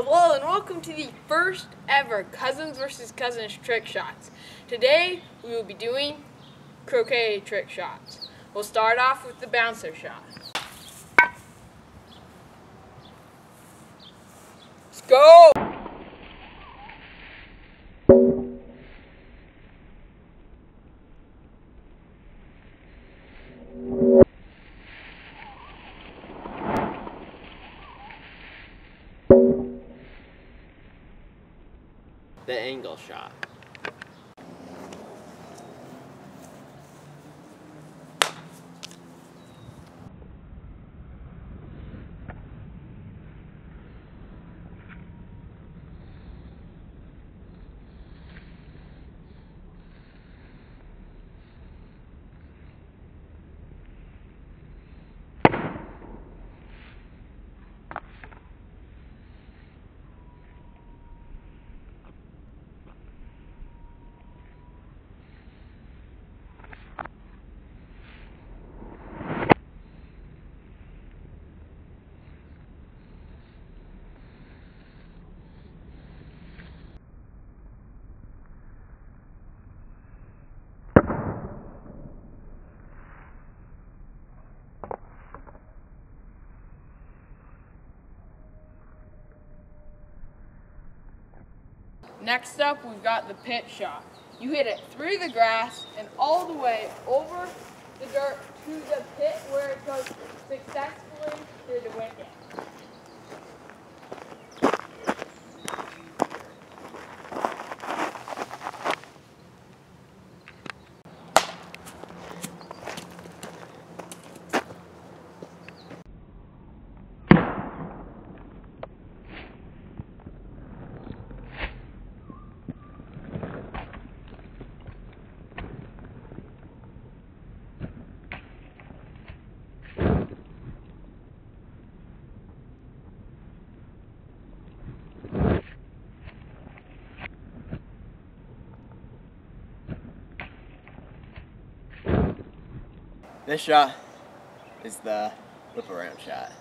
Hello and welcome to the first ever Cousins versus Cousins trick shots. Today we will be doing croquet trick shots. We'll start off with the bouncer shot. Let's go! The angle shot. Next up, we've got the pit shot. You hit it through the grass and all the way over the dirt to the pit where it goes successfully through the wicket. This shot is the whip around shot.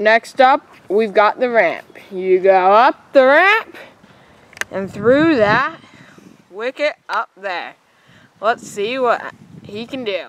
Next up, we've got the ramp. You go up the ramp and through that wicket up there. Let's see what he can do.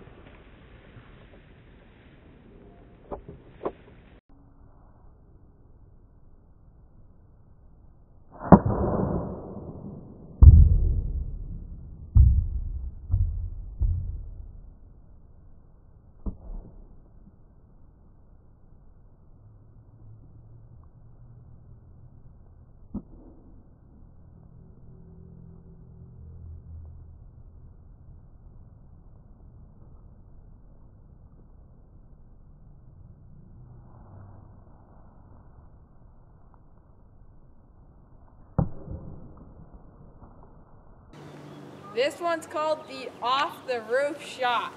This one's called the off the roof shot.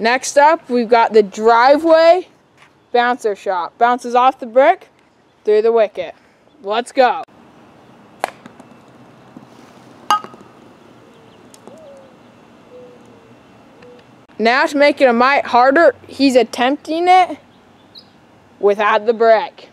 Next up, we've got the driveway bouncer shot. Bounces off the brick through the wicket. Let's go. Now to make it a mite harder, he's attempting it without the brick.